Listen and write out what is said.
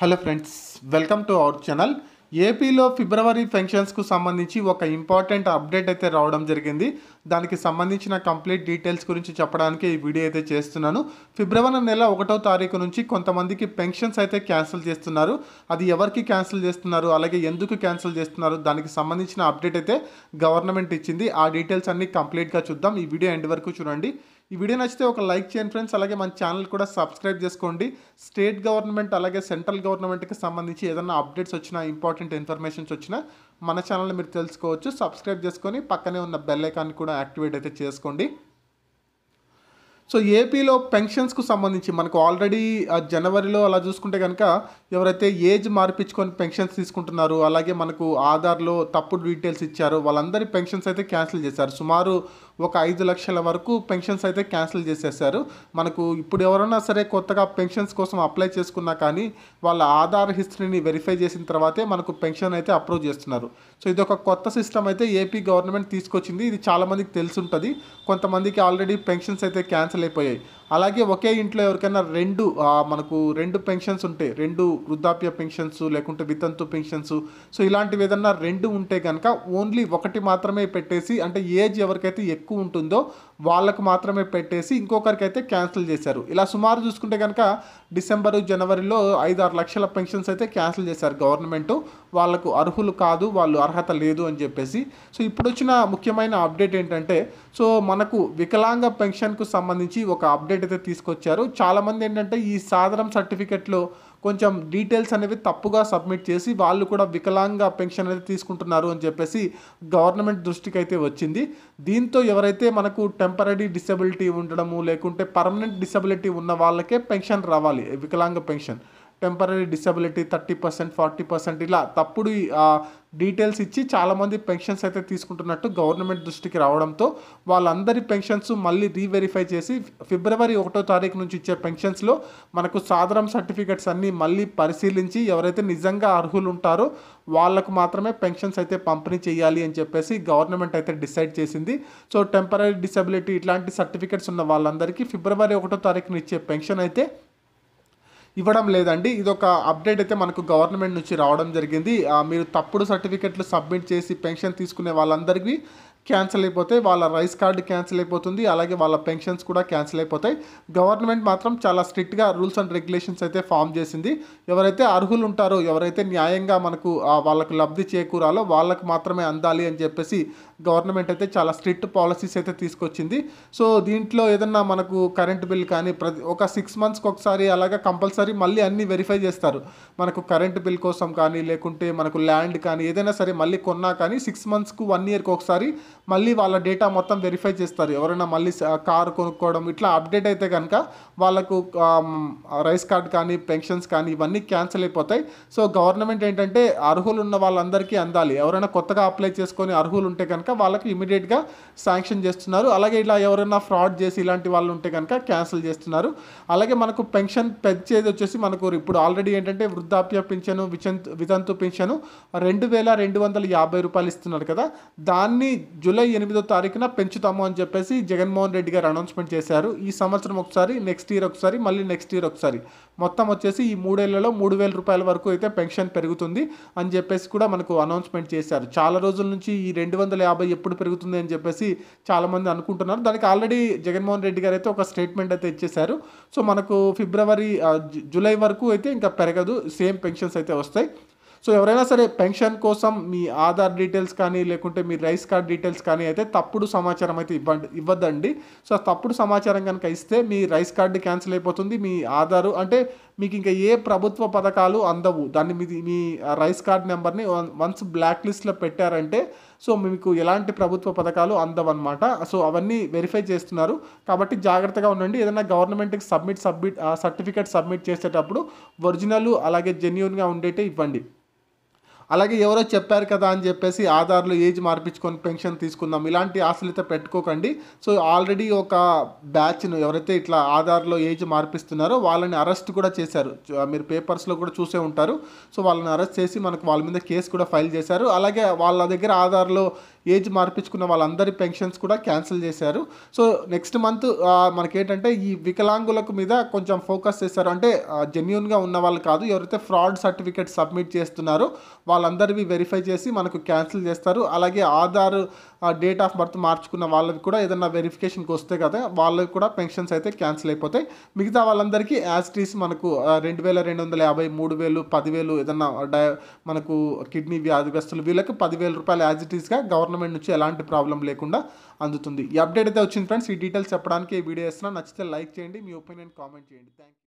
Hello friends welcome to our channel. ఏపీలో February పెన్షన్స్కు సంబంధించి ఒక ఇంపార్టెంట్ అప్డేట్ అయితే రావడం జరిగింది. దానికి సంబంధించిన కంప్లీట్ డీటెయిల్స్ గురించి చెప్పడానికి ఈ వీడియో అయితే చేస్తున్నాను. ఫిబ్రవరి నెల ఒకటో తారీఖు నుంచి కొంతమందికి పెన్షన్స్ అయితే క్యాన్సిల్ చేస్తున్నారు. అది ఎవరికి క్యాన్సిల్ చేస్తున్నారు అలాగే ఎందుకు క్యాన్సిల్ చేస్తున్నారు దానికి సంబంధించిన అప్డేట్ అయితే గవర్నమెంట్ ఇచ్చింది. ఆ డీటెయిల్స్ అన్నీ కంప్లీట్గా చూద్దాం. ఈ వీడియో ఎండ్ వరకు చూడండి. ఈ వీడియో నచ్చితే ఒక లైక్ చేయండి ఫ్రెండ్స్. అలాగే మన ఛానల్ కూడా సబ్స్క్రైబ్ చేసుకోండి. స్టేట్ గవర్నమెంట్ అలాగే సెంట్రల్ గవర్నమెంట్కి సంబంధించి ఏదైనా అప్డేట్స్ వచ్చినా ఇంపార్టెంట్ ఇన్ఫర్మేషన్స్ వచ్చినా మన ఛానల్ని మీరు తెలుసుకోవచ్చు. సబ్స్క్రైబ్ చేసుకొని పక్కనే ఉన్న బెల్ ఐకాన్ కూడా యాక్టివేట్ అయితే చేసుకోండి. సో ఏపీలో పెన్షన్స్కు సంబంధించి మనకు ఆల్రెడీ జనవరిలో అలా చూసుకుంటే కనుక ఎవరైతే ఏజ్ మార్పించుకొని పెన్షన్స్ తీసుకుంటున్నారు అలాగే మనకు ఆధార్లో తప్పుడు డీటెయిల్స్ ఇచ్చారో వాళ్ళందరి పెన్షన్స్ అయితే క్యాన్సిల్ చేశారు. సుమారు ఒక ఐదు లక్షల వరకు పెన్షన్స్ అయితే క్యాన్సిల్ చేసేసారు మనకు ఇప్పుడు ఎవరైనా సరే కొత్తగా పెన్షన్స్ కోసం అప్లై చేసుకున్నా కానీ వాళ్ళ ఆధార్ హిస్టరీని వెరిఫై చేసిన తర్వాతే మనకు పెన్షన్ అయితే అప్రూవ్ చేస్తున్నారు. సో ఇది ఒక కొత్త సిస్టమ్ అయితే ఏపీ గవర్నమెంట్ తీసుకొచ్చింది. ఇది చాలామందికి తెలుసుంటుంది కొంతమందికి ఆల్రెడీ పెన్షన్స్ అయితే క్యాన్సిల్ అయిపోయాయి. అలాగే ఒకే ఇంట్లో ఎవరికైనా రెండు మనకు రెండు పెన్షన్స్ ఉంటే రెండు వృద్ధాప్య పెన్షన్స్ లేకుంటే వితంతు పెన్షన్స్ సో ఇలాంటివి ఏదన్నా రెండు ఉంటే కనుక ఓన్లీ ఒకటి మాత్రమే పెట్టేసి అంటే ఏజ్ ఎవరికైతే ఎక్కువ ఉంటుందో వాళ్ళకు మాత్రమే పెట్టేసి ఇంకొకరికైతే క్యాన్సిల్ చేశారు. ఇలా సుమారు చూసుకుంటే కనుక డిసెంబరు జనవరిలో ఐదు ఆరు లక్షల పెన్షన్స్ అయితే క్యాన్సిల్ చేశారు గవర్నమెంట్. వాళ్ళకు అర్హులు కాదు వాళ్ళు అర్హత లేదు అని చెప్పేసి. సో ఇప్పుడు వచ్చిన ముఖ్యమైన అప్డేట్ ఏంటంటే సో మనకు వికలాంగ పెన్షన్కు సంబంధించి ఒక అప్డేట్ అయితే తీసుకొచ్చారు. చాలామంది ఏంటంటే ఈ సాధారణ సర్టిఫికెట్లో కొంచెం డీటెయిల్స్ అనేవి తప్పుగా సబ్మిట్ చేసి వాళ్ళు కూడా వికలాంగ పెన్షన్ అనేది తీసుకుంటున్నారు అని చెప్పేసి గవర్నమెంట్ దృష్టికి అయితే వచ్చింది. దీంతో ఎవరైతే మనకు టెంపరీ డిసబిలిటీ ఉండడము లేకుంటే పర్మనెంట్ డిసబిలిటీ ఉన్న వాళ్ళకే పెన్షన్ రావాలి వికలాంగ pension. Temporary disability thirty percent forty percent ఇలా తప్పుడు డీటెయిల్స్ ఇచ్చి చాలామంది పెన్షన్స్ అయితే తీసుకుంటున్నట్టు గవర్నమెంట్ దృష్టికి రావడంతో వాళ్ళందరి పెన్షన్స్ మళ్ళీ రీవెరిఫై చేసి ఫిబ్రవరి ఒకటో తారీఖు నుంచి ఇచ్చే పెన్షన్స్లో మనకు సాధారణ సర్టిఫికెట్స్ అన్నీ మళ్ళీ పరిశీలించి ఎవరైతే నిజంగా అర్హులు ఉంటారో వాళ్ళకు మాత్రమే పెన్షన్స్ అయితే పంపిణీ చేయాలి అని చెప్పేసి గవర్నమెంట్ అయితే డిసైడ్ చేసింది. సో టెంపరీ డిసబిలిటీ ఇట్లాంటి సర్టిఫికెట్స్ ఉన్న వాళ్ళందరికీ ఫిబ్రవరి ఒకటో తారీఖున ఇచ్చే పెన్షన్ అయితే ఇవ్వడం లేదండి. ఇది ఒక అప్డేట్ అయితే మనకు గవర్నమెంట్ నుంచి రావడం జరిగింది. మీరు తప్పుడు సర్టిఫికెట్లు సబ్మిట్ చేసి పెన్షన్ తీసుకునే వాళ్ళందరికీ క్యాన్సిల్ అయిపోతాయి వాళ్ళ రైస్ కార్డు క్యాన్సిల్ అయిపోతుంది. అలాగే వాళ్ళ పెన్షన్స్ కూడా క్యాన్సిల్ అయిపోతాయి. గవర్నమెంట్ మాత్రం చాలా స్ట్రిక్ట్గా రూల్స్ అండ్ రెగ్యులేషన్స్ అయితే ఫామ్ చేసింది. ఎవరైతే అర్హులు ఉంటారో ఎవరైతే న్యాయంగా మనకు వాళ్ళకు లబ్ధి చేకూరాలో వాళ్ళకు మాత్రమే అందాలి అని చెప్పేసి గవర్నమెంట్ అయితే చాలా స్ట్రిక్ట్ పాలసీస్ అయితే తీసుకొచ్చింది. సో దీంట్లో ఏదన్నా మనకు కరెంట్ బిల్ కానీ ప్రతి ఒక సిక్స్ మంత్స్కి ఒకసారి అలాగా కంపల్సరీ మళ్ళీ అన్ని వెరిఫై చేస్తారు. మనకు కరెంట్ బిల్ కోసం కానీ లేకుంటే మనకు ల్యాండ్ కానీ ఏదైనా సరే మళ్ళీ కొన్నా కానీ సిక్స్ మంత్స్కు వన్ ఇయర్కి ఒకసారి మళ్ళీ వాళ్ళ డేటా మొత్తం వెరిఫై చేస్తారు. ఎవరైనా మళ్ళీ కారు కొనుక్కోవడం ఇట్లా అప్డేట్ అయితే కనుక వాళ్ళకు రైస్ కార్డ్ కానీ పెన్షన్స్ కానీ ఇవన్నీ క్యాన్సిల్ అయిపోతాయి. సో గవర్నమెంట్ ఏంటంటే అర్హులు ఉన్న వాళ్ళందరికీ అందాలి. ఎవరైనా కొత్తగా అప్లై చేసుకొని అర్హులు ఉంటే కనుక వాళ్ళకి ఇమీడియట్గా శాంక్షన్ చేస్తున్నారు. అలాగే ఇలా ఎవరైనా ఫ్రాడ్ చేసి ఇలాంటి వాళ్ళు ఉంటే కనుక క్యాన్సిల్ చేస్తున్నారు. అలాగే మనకు పెన్షన్ పెంచేది వచ్చేసి మనకు ఇప్పుడు ఆల్రెడీ ఏంటంటే వృద్ధాప్య పింఛను విచంత్ వితంతు పింఛను రెండు వేల రెండు వందల యాభై రూపాయలు ఇస్తున్నారు కదా. దాన్ని జూలై ఎనిమిదో తారీఖున పెంచుతాము అని చెప్పేసి జగన్మోహన్ రెడ్డి గారు అనౌన్స్మెంట్ చేశారు. ఈ సంవత్సరం ఒకసారి నెక్స్ట్ ఇయర్ ఒకసారి మళ్ళీ నెక్స్ట్ ఇయర్ ఒకసారి. మొత్తం వచ్చేసి ఈ మూడేళ్ళలో మూడు వేల రూపాయల వరకు అయితే పెన్షన్ పెరుగుతుంది అని చెప్పేసి కూడా మనకు అనౌన్స్మెంట్ చేశారు. చాలా రోజుల నుంచి ఈ రెండు వందల యాభై ఎప్పుడు పెరుగుతుంది అని చెప్పేసి చాలామంది అనుకుంటున్నారు. దానికి ఆల్రెడీ జగన్మోహన్ రెడ్డి గారు అయితే ఒక స్టేట్మెంట్ అయితే ఇచ్చేశారు. సో మనకు ఫిబ్రవరి జూలై వరకు అయితే ఇంకా పెరగదు. సేమ్ పెన్షన్స్ అయితే వస్తాయి. సో ఎవరైనా సరే పెన్షన్ కోసం మీ ఆధార్ డీటెయిల్స్ కానీ లేకుంటే మీ రైస్ కార్డ్ డీటెయిల్స్ కానీ అయితే తప్పుడు సమాచారం అయితే ఇవ్వండి ఇవ్వద్దండి. సో తప్పుడు సమాచారం కనుక ఇస్తే మీ రైస్ కార్డు క్యాన్సిల్ అయిపోతుంది. మీ ఆధారు అంటే మీకు ఇంకా ఏ ప్రభుత్వ పథకాలు అందవు. దాన్ని మీ మీ రైస్ కార్డ్ నెంబర్ని వన్స్ బ్లాక్ లిస్ట్లో పెట్టారంటే సో మీకు ఎలాంటి ప్రభుత్వ పథకాలు అందవన్నమాట. సో అవన్నీ వెరిఫై చేస్తున్నారు. కాబట్టి జాగ్రత్తగా ఉండండి. ఏదైనా గవర్నమెంట్కి సబ్మిట్ సబ్మిట్ సర్టిఫికేట్ సబ్మిట్ చేసేటప్పుడు ఒరిజినల్ అలాగే జెన్యున్గా ఉండేటే ఇవ్వండి. అలాగే ఎవరో చెప్పారు కదా అని చెప్పేసి ఆధార్లో ఏజ్ మార్పించుకొని పెన్షన్ తీసుకుందాం ఇలాంటి ఆశలు అయితే పెట్టుకోకండి. సో ఆల్రెడీ ఒక బ్యాచ్ను ఎవరైతే ఇట్లా ఆధార్లో ఏజ్ మార్పిస్తున్నారో వాళ్ళని అరెస్ట్ కూడా చేశారు. మీరు పేపర్స్లో కూడా చూసే ఉంటారు. సో వాళ్ళని అరెస్ట్ చేసి మనకు వాళ్ళ మీద కేసు కూడా ఫైల్ చేశారు. అలాగే వాళ్ళ దగ్గర ఆధార్లో ఏజ్ మార్పించుకున్న వాళ్ళందరి పెన్షన్స్ కూడా క్యాన్సిల్ చేశారు. సో నెక్స్ట్ మంత్ మనకేంటంటే ఈ వికలాంగులకు మీద కొంచెం ఫోకస్ చేశారు. అంటే జెన్యున్గా ఉన్న వాళ్ళు కాదు ఎవరైతే ఫ్రాడ్ సర్టిఫికేట్ సబ్మిట్ చేస్తున్నారో వాళ్ళందరివి వెరిఫై చేసి మనకు క్యాన్సిల్ చేస్తారు. అలాగే ఆధార్ డేట్ ఆఫ్ బర్త్ మార్చుకున్న వాళ్ళకి కూడా ఏదైనా వెరిఫికేషన్కి వస్తే కదా వాళ్ళకి కూడా పెన్షన్స్ అయితే క్యాన్సిల్ అయిపోతాయి. మిగతా వాళ్ళందరికీ యాజ్ టీస్ మనకు రెండు వేల రెండు వందల యాభై మూడు వేలు పదివేలు ఏదన్నా డయ మనకు కిడ్నీ వ్యాధిగ్రస్తులు వీళ్ళకి పదివేల రూపాయలు యాజ్ ఇట్ ఈస్గా గవర్నమెంట్ నుంచి ఎలాంటి ప్రాబ్లం లేకుండా అందుతుంది. ఈ అప్డేట్ అయితే వచ్చింది ఫ్రెండ్స్ ఈ డీటెయిల్స్ చెప్పడానికి ఈ వీడియో ఇస్తున్నా నచ్చితే లైక్ చేయండి మీ ఒపీనియన్ కామెంట్ చేయండి. Thank you